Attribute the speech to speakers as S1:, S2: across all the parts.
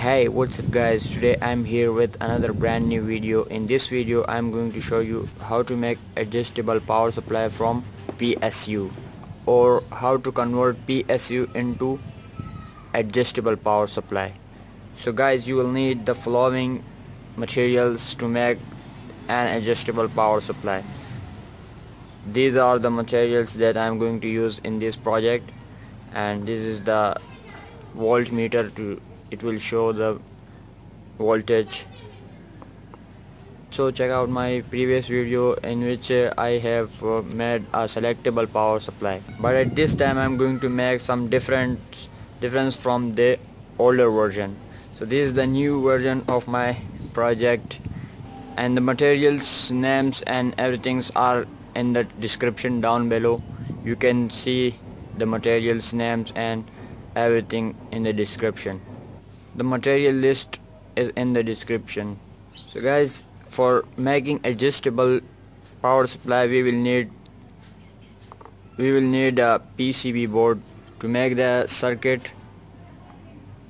S1: hey what's up guys? Today i'm here with another brand new video. In this video i'm going to show you how to make adjustable power supply from PSU or how to convert PSU into adjustable power supply. So guys you will need the following materials to make an adjustable power supply. These are the materials that I'm going to use in this project and this is the voltmeter to it will show the voltage. So check out my previous video in which uh, I have uh, made a selectable power supply. But at this time I'm going to make some different difference from the older version. So this is the new version of my project. And the materials names and everything's are in the description down below. You can see the materials names and everything in the description the material list is in the description. So guys for making adjustable power supply we will need we will need a PCB board to make the circuit.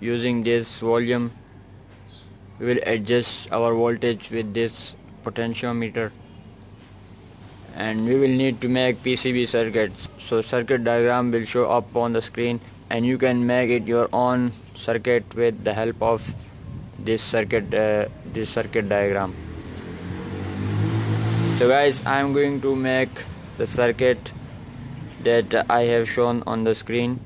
S1: Using this volume we will adjust our voltage with this potentiometer. And we will need to make PCB circuits. So circuit diagram will show up on the screen and you can make it your own circuit with the help of this circuit uh, this circuit diagram. So guys I'm going to make the circuit that I have shown on the screen.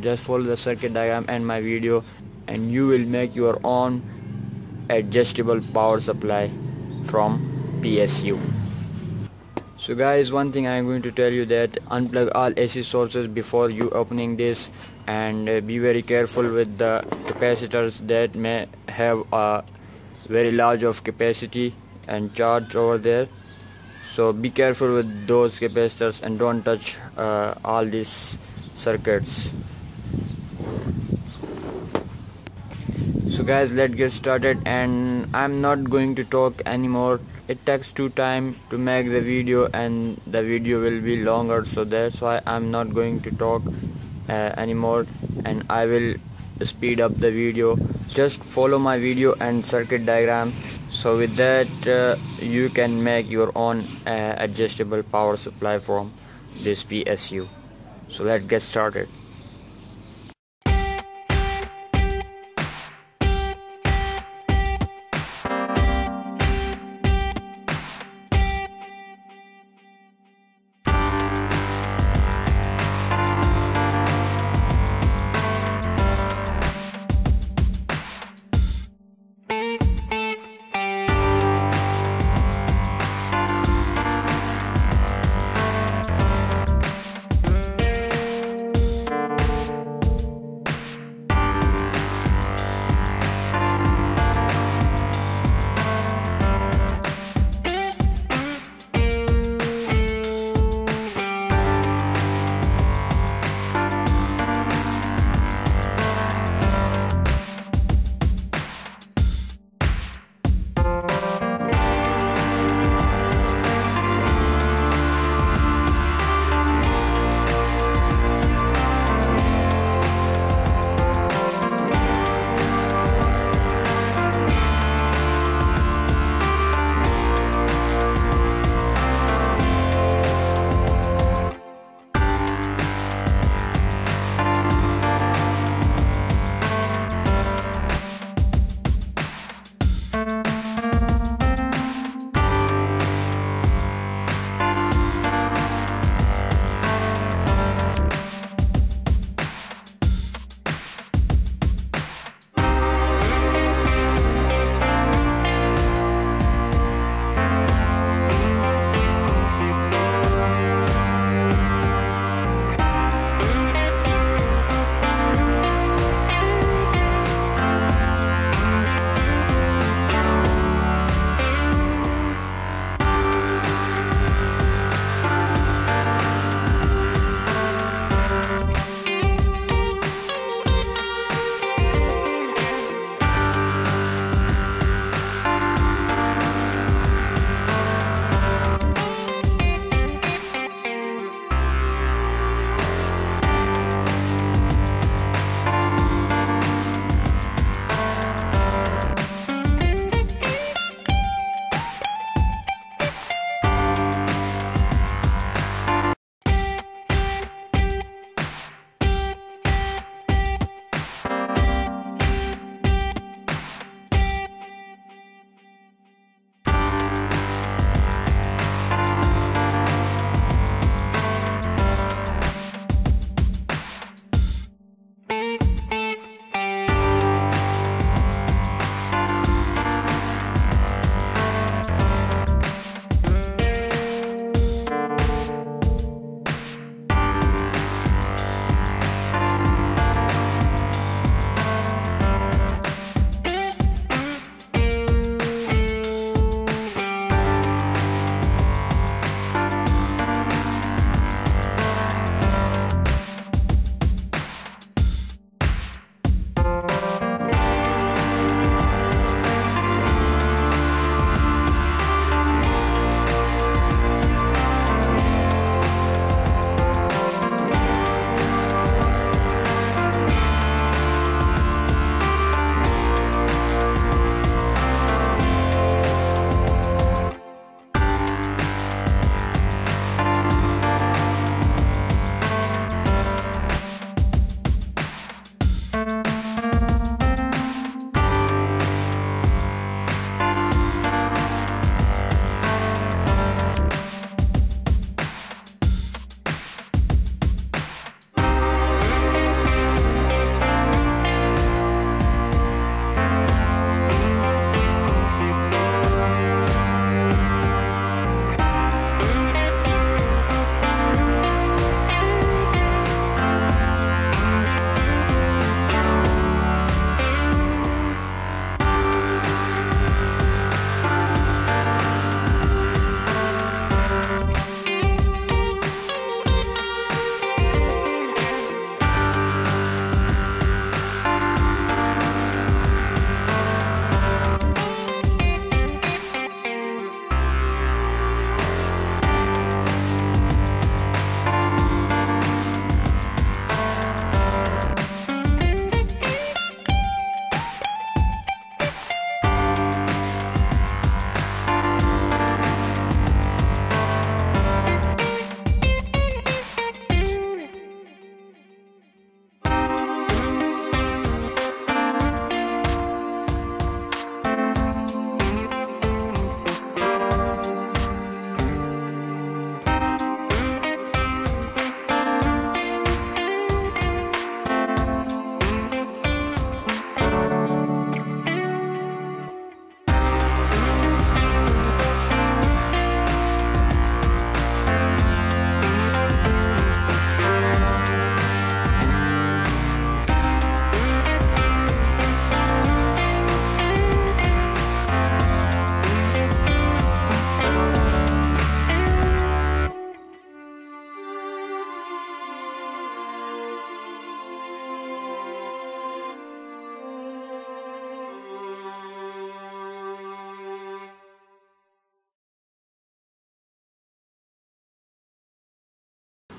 S1: Just follow the circuit diagram and my video and you will make your own adjustable power supply from PSU so guys one thing I'm going to tell you that unplug all AC sources before you opening this and uh, be very careful with the capacitors that may have a very large of capacity and charge over there. So be careful with those capacitors and don't touch uh, all these circuits so guys let's get started and I'm not going to talk anymore. It takes too time to make the video and the video will be longer. So that's why I'm not going to talk uh, anymore and I will speed up the video. Just follow my video and circuit diagram. So with that uh, you can make your own uh, adjustable power supply from this PSU so let's get started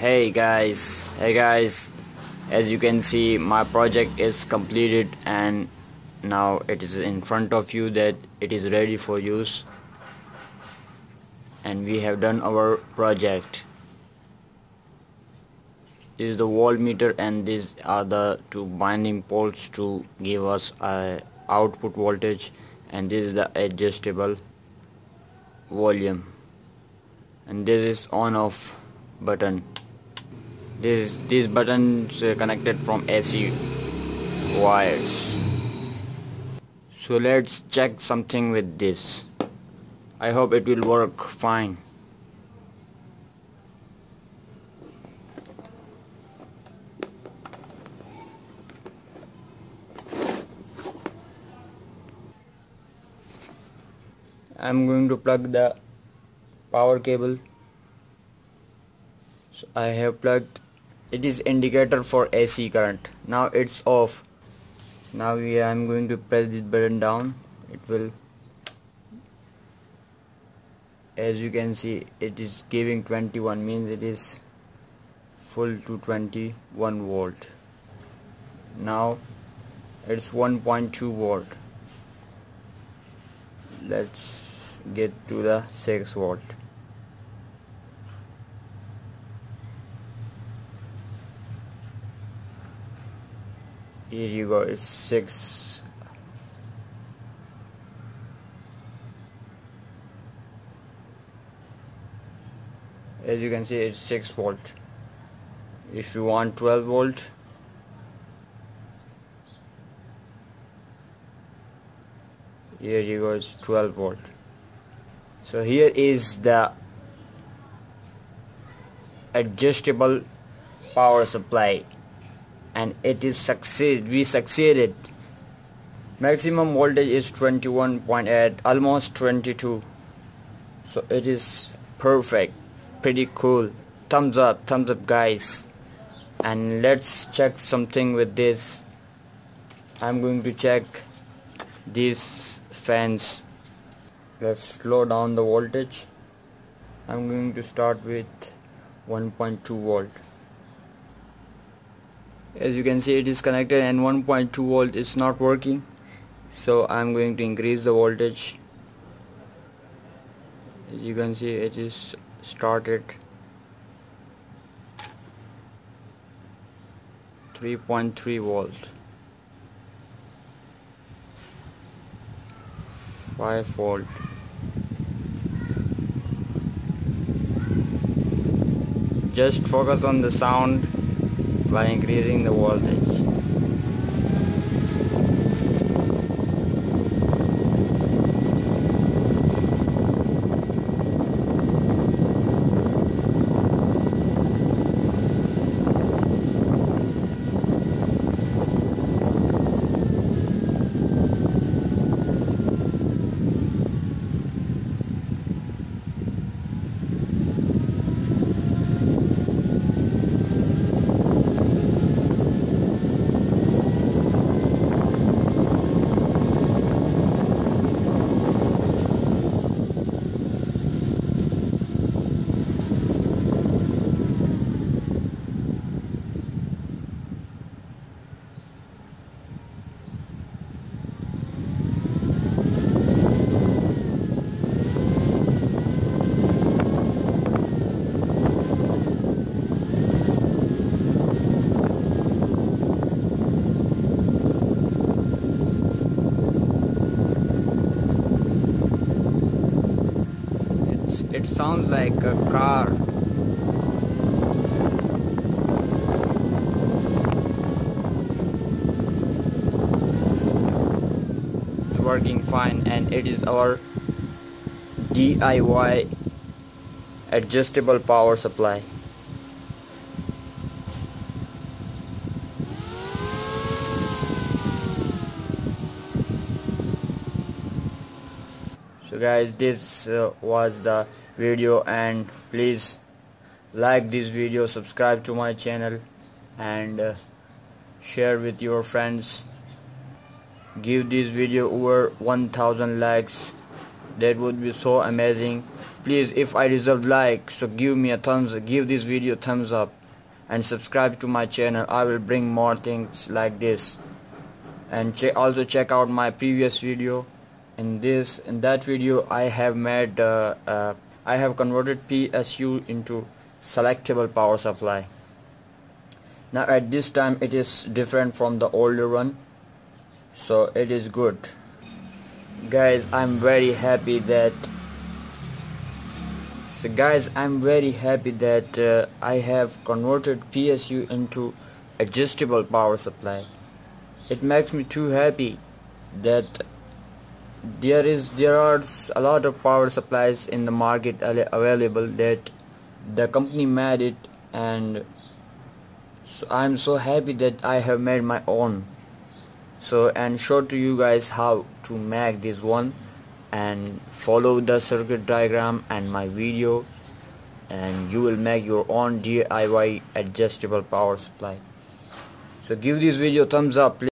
S1: hey guys. Hey guys. As you can see my project is completed and now it is in front of you that it is ready for use. And we have done our project. This is the wall voltmeter and these are the two binding poles to give us a output voltage. And this is the adjustable volume. And this is on off button this these buttons uh, connected from AC wires. So let's check something with this. I hope it will work fine. I'm going to plug the power cable. So I have plugged it is indicator for AC current. Now it's off. Now we I'm going to press this button down. It will as you can see it is giving 21 means it is full to 21 volt. Now it's 1.2 volt. Let's get to the 6 volt here you go it's 6 as you can see it's 6 volt. If you want 12 volt here you go it's 12 volt. So here is the adjustable power supply and it is succeed we succeeded. Maximum voltage is 21.8 almost 22 so it is perfect pretty cool. Thumbs up thumbs up guys. And let's check something with this. I'm going to check these fans. Let's slow down the voltage. I'm going to start with 1.2 volt as you can see it is connected and 1.2 volt is not working. So I'm going to increase the voltage. As you can see it is started. 3.3 volt. 5 volt. Just focus on the sound by increasing the voltage. it sounds like a car. It's working fine and it is our DIY adjustable power supply. So guys this uh, was the video and please like this video subscribe to my channel and uh, share with your friends. Give this video over 1000 likes. That would be so amazing. Please if I deserve like so give me a thumbs give this video thumbs up and subscribe to my channel. I will bring more things like this. And also check out my previous video. In this in that video I have made uh, uh, I have converted PSU into selectable power supply. Now at this time it is different from the older one so it is good. Guys I'm very happy that so guys I'm very happy that uh, I have converted PSU into adjustable power supply. It makes me too happy that there is there are a lot of power supplies in the market available that the company made it and so I'm so happy that I have made my own so and show to you guys how to make this one and follow the circuit diagram and my video and you will make your own DIY adjustable power supply so give this video thumbs up please.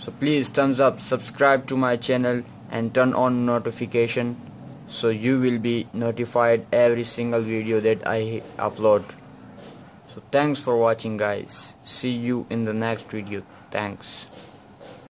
S1: So please thumbs up subscribe to my channel and turn on notification so you will be notified every single video that I upload. So thanks for watching guys. See you in the next video. Thanks